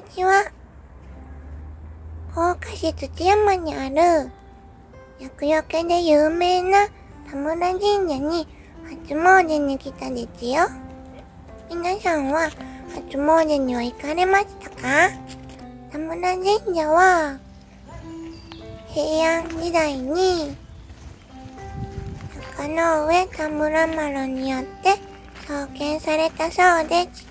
にちは。福岡市土山にある、厄除けで有名な田村神社に初詣に来たですよ。皆さんは初詣には行かれましたか？田村神社は、平安時代に、坂の上田村丸によって創建されたそうです。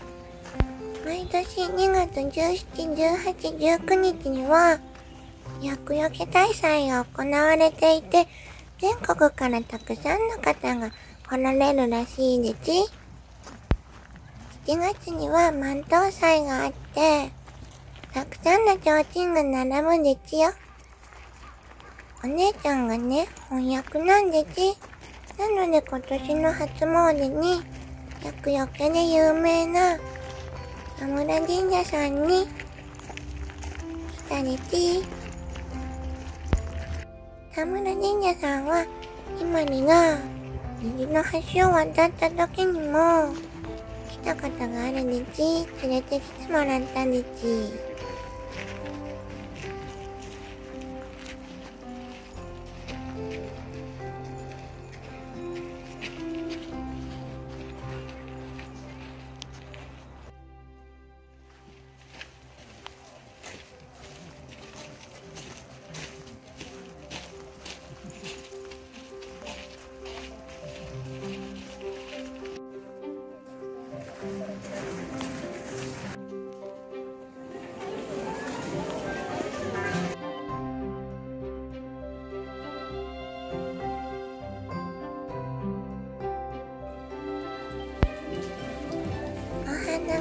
毎年2月17、18、19日には、厄除け大祭が行われていて、全国からたくさんの方が来られるらしいです。7月には万灯祭があって、たくさんの提灯が並ぶですよ。お姉ちゃんがね、翻訳なんです。なので今年の初詣に、厄除けで有名な田村神社さんに来たねち。田村神社さんは、今にが、右の橋を渡った時にも、来たことがあるんです。連れてきてもらったんです。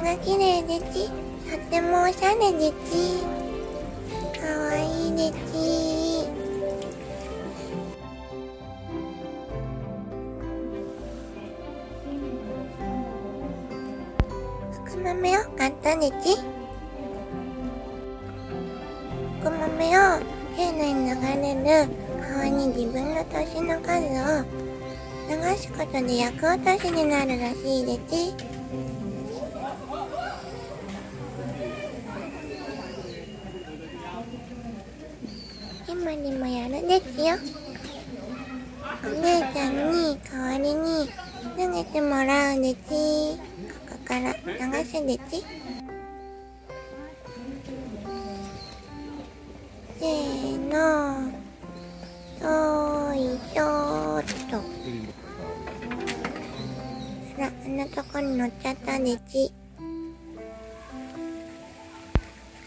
花綺麗ですとってもおしゃれですかわいいです福豆を買ったです福豆を丁寧に流れる川に自分の年の数を流すことで厄落としになるらしいです。今にもやるですよ。お姉ちゃんに代わりに投げてもらうです。ここから流すです。せーの。よいしょっと。あらあんなとこに乗っちゃったです。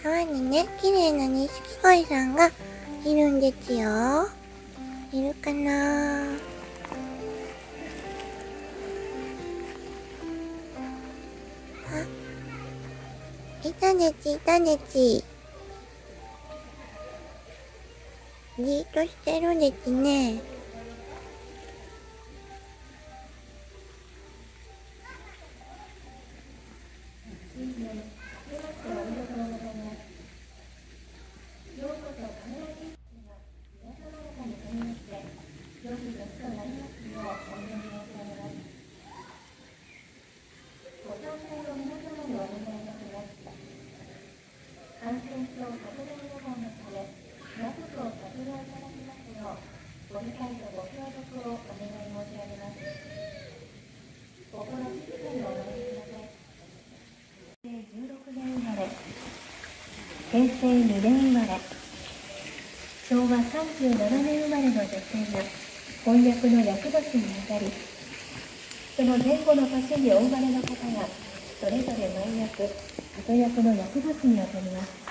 川にね綺麗な錦鯉さんがいるんですよ。いるかな？あ、いたねち、いたねち。じっとしてるですね。ご理解とご協力をお願い申し上げます。心静かにお願いくださ平成16年生まれ平成2年生まれ昭和37年生まれの女性が婚約の厄年に当たりその前後の年にお生まれの方がそれぞれ毎役後役の厄年に当たります。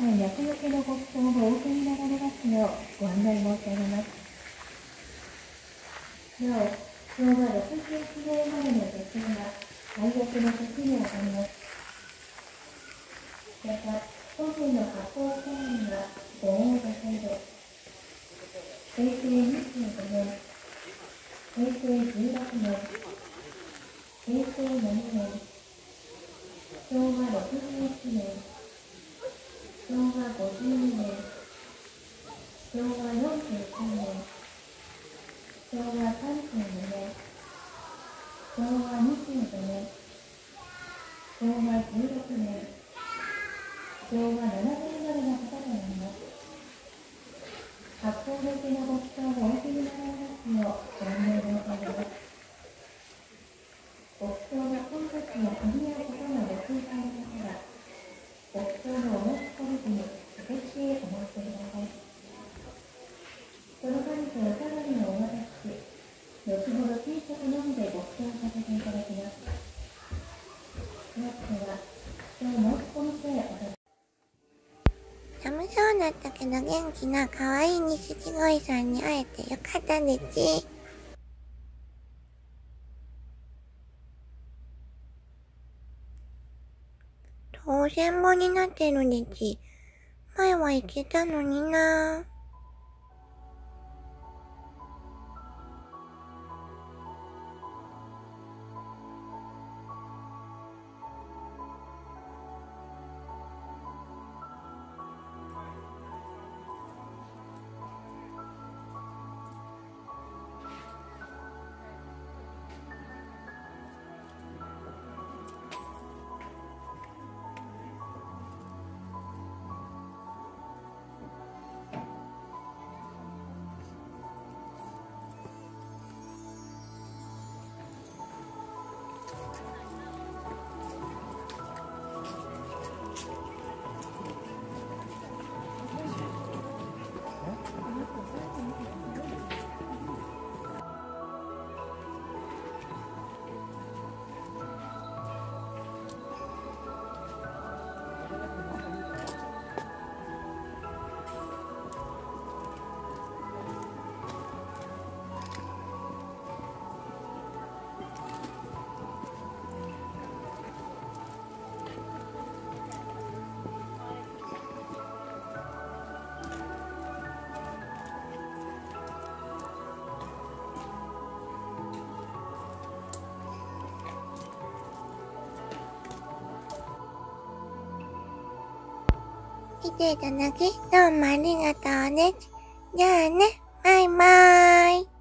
間役除けのご祈祷をお受けになられます。ようご案内申し上げますなお昭和61年まれの女性が大役の年にあたりますまた、当時の発行社員はご応募制度、平成25年、平成16年、平成7年、昭和61年、昭和52年、昭和43年、昭和32年、昭和25年、昭和16年、昭和7年生まれの方になります。発行向けのご記帳をお受けになられますよう、ご案内申し上げます。ご記帳が本日の間に合うことがご心配の方は、ご記帳のお申し込み時に受付へお申し込みください。その紙とお手紙をお渡しし、後ほど T シャツのみでご記帳させていただきます。では、今日申し込みてお願い寒そうだったけど元気な可愛い錦鯉さんに会えてよかったです。当選簿になってるです。前は行けたのにな来ていただき、どうもありがとうね。じゃあね、バイバーイ。